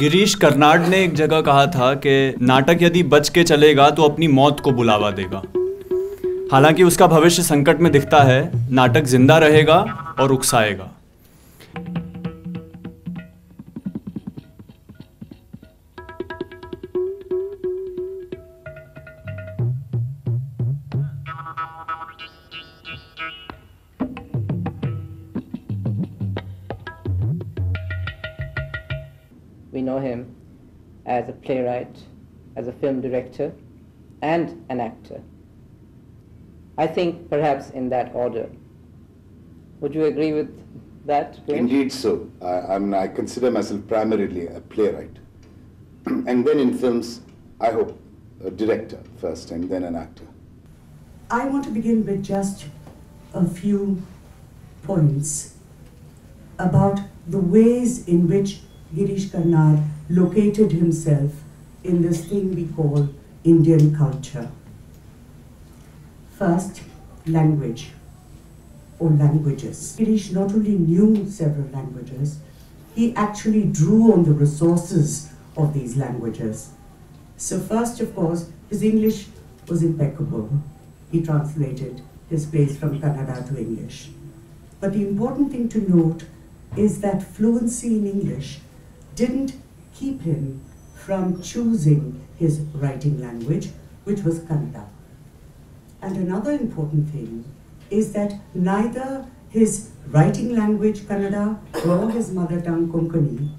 गिरीश कर्नाड ने एक जगह कहा था कि नाटक यदि बच के चलेगा तो अपनी मौत को बुलावा देगा। हालाँकि उसका भविष्य संकट में दिखता है, नाटक ज़िंदा रहेगा और उकसाएगा। We know him as a playwright, as a film director, and an actor. I think perhaps in that order. Would you agree with that? Prince? Indeed so. I, I'm, I consider myself primarily a playwright. and then in films, I hope a director first and then an actor. I want to begin with just a few points about the ways in which Girish Karnad located himself in this thing we call Indian culture. First, language or languages. Girish not only knew several languages, he actually drew on the resources of these languages. So, first, of course, his English was impeccable. He translated his plays from Kannada to English. But the important thing to note is that fluency in English didn't keep him from choosing his writing language, which was Kannada. And another important thing is that neither his writing language Kannada nor his mother tongue Konkani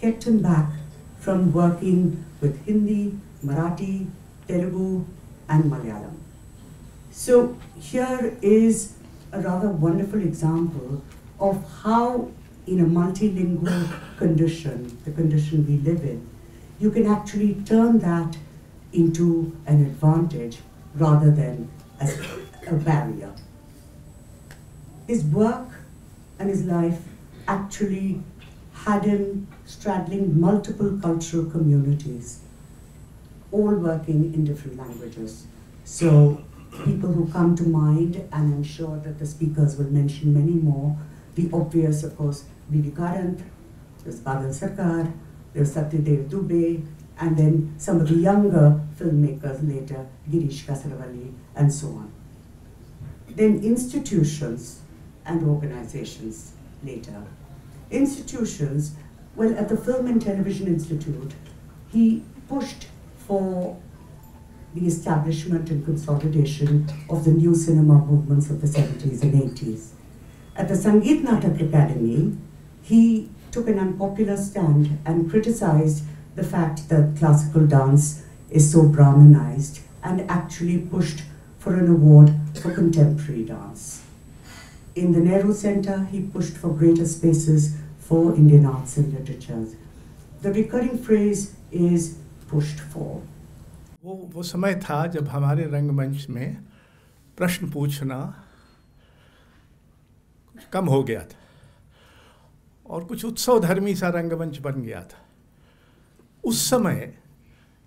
kept him back from working with Hindi, Marathi, Telugu, and Malayalam. So here is a rather wonderful example of how in a multilingual condition, the condition we live in, you can actually turn that into an advantage rather than as a barrier. His work and his life actually had him straddling multiple cultural communities, all working in different languages. So people who come to mind, and I'm sure that the speakers will mention many more, the obvious, of course, Vivekanand, there's Badal Sarkar, there's Satyadev Dubey, and then some of the younger filmmakers later, Girish Kasaravalli, and so on. Then institutions and organizations later. Institutions, well, at the Film and Television Institute, he pushed for the establishment and consolidation of the new cinema movements of the 70s and 80s. At the Sangeet Natak Akademi, he took an unpopular stand and criticized the fact that classical dance is so Brahmanized and actually pushed for an award for contemporary dance. In the Nehru Center, he pushed for greater spaces for Indian arts and literatures. The recurring phrase is pushed for. वो वो समय था जब हमारे रंगमंच में प्रश्न पूछना कुछ कम हो गया था और कुछ उत्सव धर्मी सा रंगमंच बन गया था। उस समय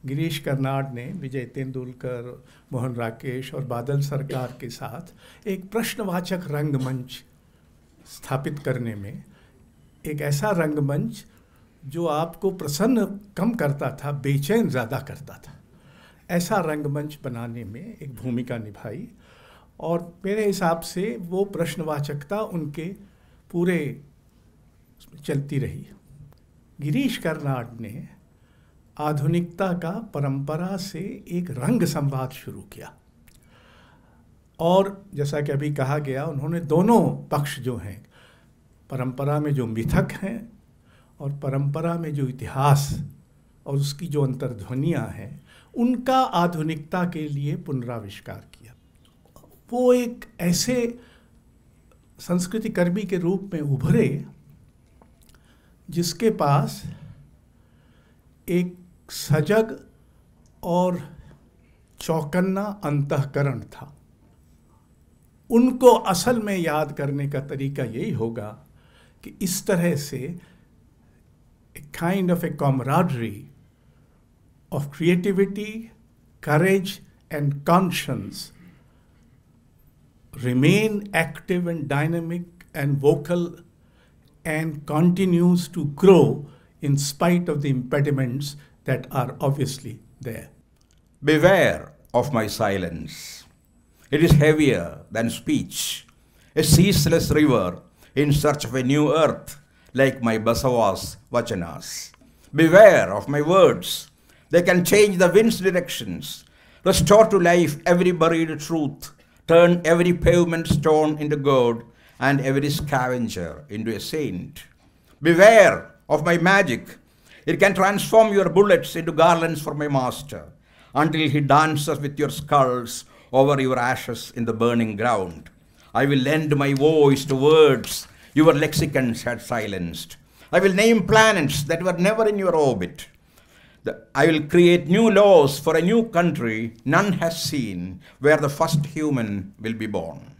गिरीश कर्नाड ने, विजय तेंदुलकर, मोहन राकेश और बादल सरकार के साथ एक प्रश्नवाचक रंगमंच स्थापित करने में एक ऐसा रंगमंच जो आपको प्रसन्न कम करता था, बेचैन ज़्यादा करता था, ऐसा रंगमंच बनाने में एक भूमिका निभाई। और मेरे हिसाब से वो प्रश्नवाचकता उनके पूरे चलती रही। गिरीश कर्नाड ने आधुनिकता का परंपरा से एक रंग संवाद शुरू किया। और जैसा कि अभी कहा गया, उन्होंने दोनों पक्ष जो हैं, परंपरा में जो मिथक हैं और परंपरा में जो इतिहास और उसकी जो अंतर्ध्वनियाँ हैं, उनका आधुनिकता के लिए पुनराविष्कार किया। वो एक ऐसे संस्कृति कर्मी के रूप में उभरे जिसके पास एक सजग और चौकन्ना अंतकरण था। उनको असल में याद करने का तरीका यही होगा कि इस तरह से a kind of a camaraderie of creativity courage and conscience remain active and dynamic and vocal and continues to grow in spite of the impediments that are obviously there. Beware of my silence. It is heavier than speech, a ceaseless river in search of a new earth, like my Basava's Vachanas. Beware of my words. They can change the wind's directions, restore to life every buried truth, turn every pavement stone into gold, and every scavenger into a saint. Beware of my magic. It can transform your bullets into garlands for my master until he dances with your skulls over your ashes in the burning ground. I will lend my voice to words your lexicons had silenced. I will name planets that were never in your orbit. I will create new laws for a new country none has seen, where the first human will be born.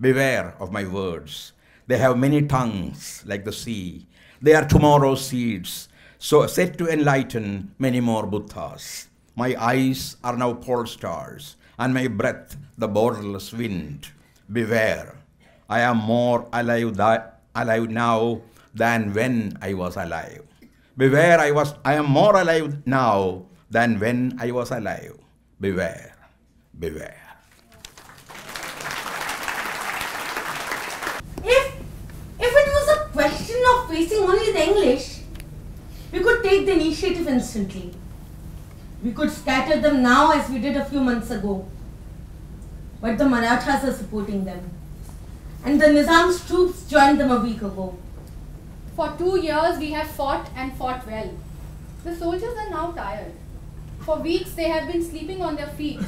Beware of my words. They have many tongues like the sea. They are tomorrow's seeds, so set to enlighten many more Buddhas. My eyes are now pole stars, and my breath the borderless wind. Beware. I am more alive, alive now than when I was alive. Beware, I was I am more alive now than when I was alive. Beware. Beware. If if it was a question of facing only the English, we could take the initiative instantly. We could scatter them now as we did a few months ago. But the Marathas are supporting them. And the Nizam's troops joined them a week ago. For two years we have fought and fought well. The soldiers are now tired. For weeks they have been sleeping on their feet.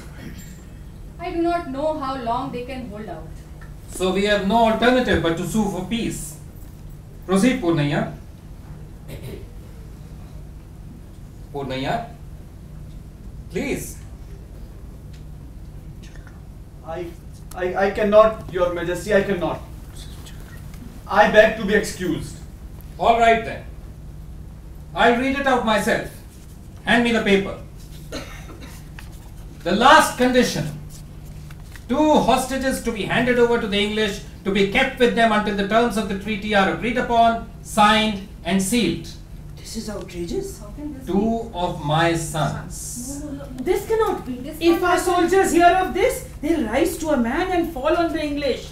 I do not know how long they can hold out. So we have no alternative but to sue for peace. Proceed, Purnaya. Purnaya, please. I, I, I cannot, Your Majesty, I cannot. I beg to be excused. All right then. I'll read it out myself. Hand me the paper. The last condition. Two hostages to be handed over to the English to be kept with them until the terms of the treaty are agreed upon, signed, and sealed. This is outrageous. Two of my sons. This cannot be. This If our soldiers hear of this, they'll rise to a man and fall on the English.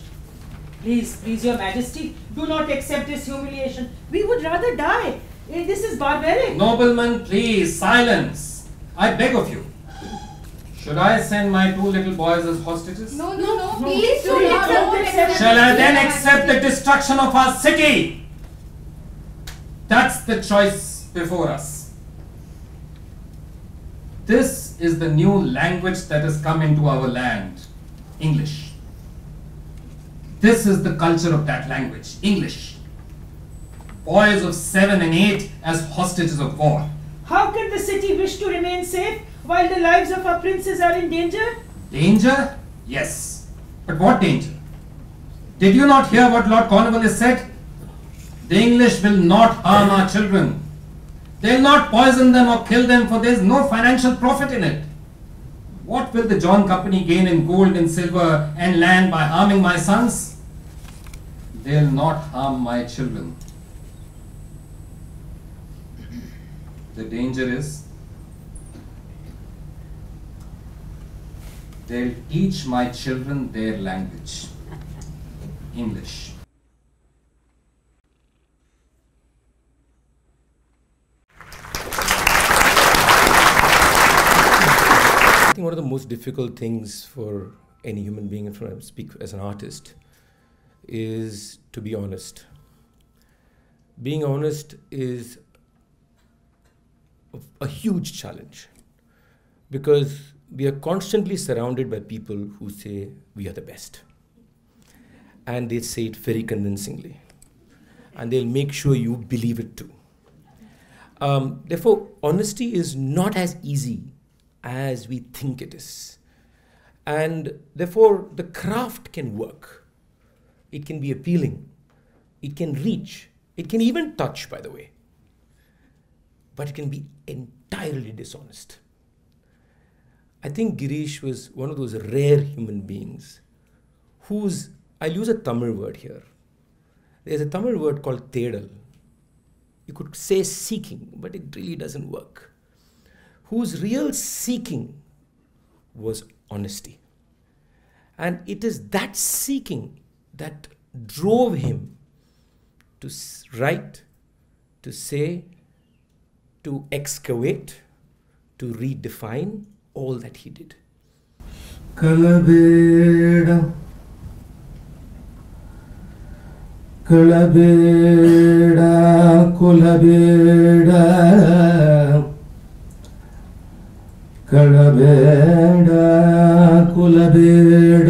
Please, please, your majesty, do not accept this humiliation. We would rather die. Eh, This is barbaric. Noblemen, please, silence. I beg of you. Should I send my two little boys as hostages? No, no, no, No, please do do not not accept Shall I then accept the destruction of our city? That's the choice before us. This is the new language that has come into our land English. This is the culture of that language English. Boys of seven and eight as hostages of war. How can the city wish to remain safe while the lives of our princes are in danger? Danger? Yes. But what danger? Did you not hear what Lord Cornwallis said? The English will not harm our children. They'll not poison them or kill them, for there's no financial profit in it. What will the John Company gain in gold and silver and land by harming my sons? They'll not harm my children. The danger is they'll teach my children their language, English. I think one of the most difficult things for any human being, if I speak as an artist, is to be honest. Being honest is a huge challenge because we are constantly surrounded by people who say we are the best. And they say it very convincingly. And they'll make sure you believe it too. Um, therefore, honesty is not as easy as we think it is. And therefore, the craft can work. It can be appealing. It can reach. It can even touch, by the way. But it can be entirely dishonest. I think Girish was one of those rare human beings whose, I'll use a Tamil word here. There's a Tamil word called Tedal. you could say seeking, but it really doesn't work. Whose real seeking was honesty. And it is that seeking that drove him to write, to say, to excavate, to redefine all that he did. ಕಳಬೇಡ ಕಳಬೇಡ ಕುಲಬೇಡ ಕಳಬೇಡ ಕುಲಬೇಡ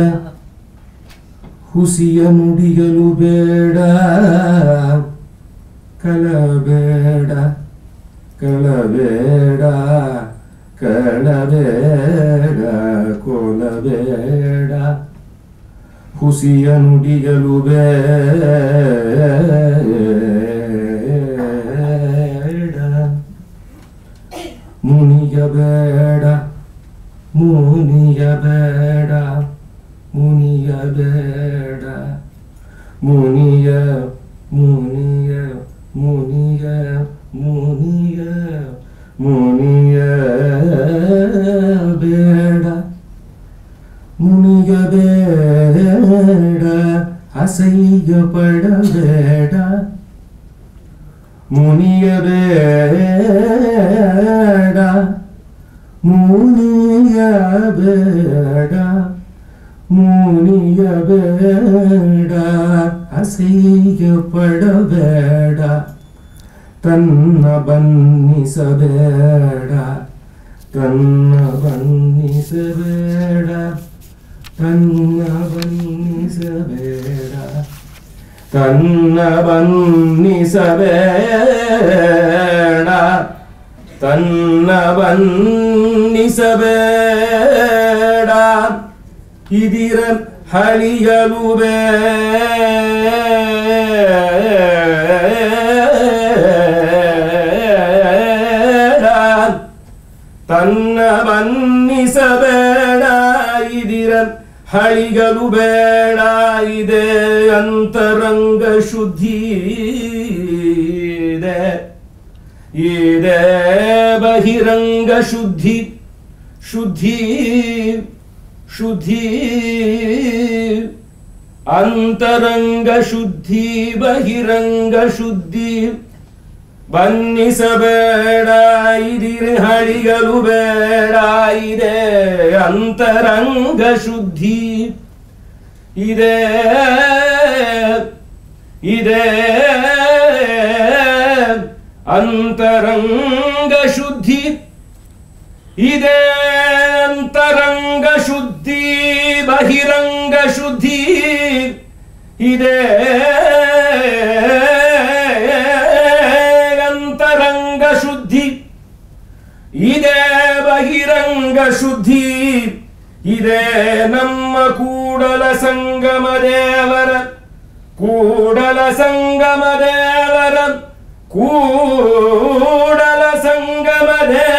ಹುಸಿಯ ನುಡಿಯಲು ಬೇಡ ಕಳಬೇಡ ಕಳಬೇಡ ಕಳಬೇಡ ಕೊಲಬೇಡ. ಹುಸಿಯ ನುಡಿಯಲು ಬೇಡ ಮುನಿಯಬೇಡ ಮುನಿಯಬೇಡ ಮುನಿಯಬೇಡ ಮುನಿಯ ಮುನಿಯ ಮುನಿಯ ಮುನಿಯ ಮುನಿಯ. முனியபேடா முனியபேடா முனியபேடா அசையப்பட வேடா தன்ன பன்னிசபேடா தன்ன பன்னிசபேடா தன்ன பன்னிசபேடா തന്നവന്നിസവേണ. തന്നവന്നിസവേട ഇതിര ഹലിയലു വേട തന്നവന്നിസവേട ಇದಿರ ಹಳಿಯಲು ಬೇಡ ತನ್ನ ಬನ್ನಿಸಬೇಡ ಇದಿರ ಹಳಿಗಲು ಬೇಡ ಇದೆ ಅಂತರಂಗ ಶುದ್ಧಿ ಇದೆ ಇದೆ ಬಹಿರಂಗ ಶುದ್ಧಿ ಶುದ್ಧಿ ಶುದ್ಧಿ ಅಂತರಂಗ ಶುದ್ಧಿ ಬಹಿರಂಗ ಶುದ್ಧಿ ಬನ್ನಿಸಬೇಡ, ಇದಿರಿ ಹಳಿಗಲು ಬೇಡ, ಇದೆ ಅಂತರಂಗ ಶುದ್ಧಿ. ಇದೆ ಇದೆ ಅಂತರಂಗ ಶುದ್ಧಿ. ಇದೆ ಅಂತರಂಗ ಶುದ್ಧಿ, ಬಹಿರಂಗ ಶುದ್ಧಿ. ಇದೆ ಬಹಿರಂಗ ಶುದ್ಧಿ. ಇದೇ ನಮ್ಮ ಕೂಡಲ ಸಂಗಮ ದೇವರ ಕೂಡಲ ಸಂಗಮ ದೇವರ ಕೂಡಲ ಸಂಗಮ ದೇವರ.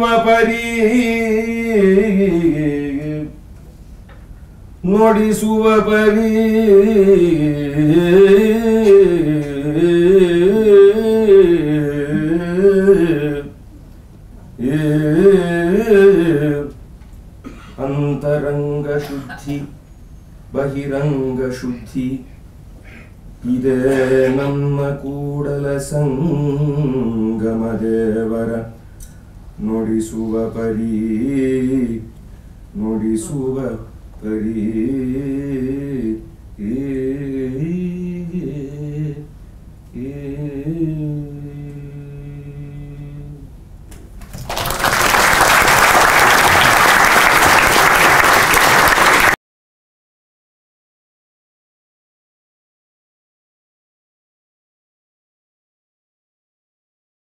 ನುಡಿಸುವ ಪರಿ. ನುಡಿಸುವ ಪರಿ ಅಂತರಂಗ ಶುದ್ಧಿ ಬಹಿರಂಗ ಶುದ್ಧಿ. ಇದೇ ನಮ್ಮ ಕೂಡಲ ಸಂಗಮ ದೇವರ ನುಡಿಸುವ ಪರಿ ನುಡಿಸುವ ಪರಿ.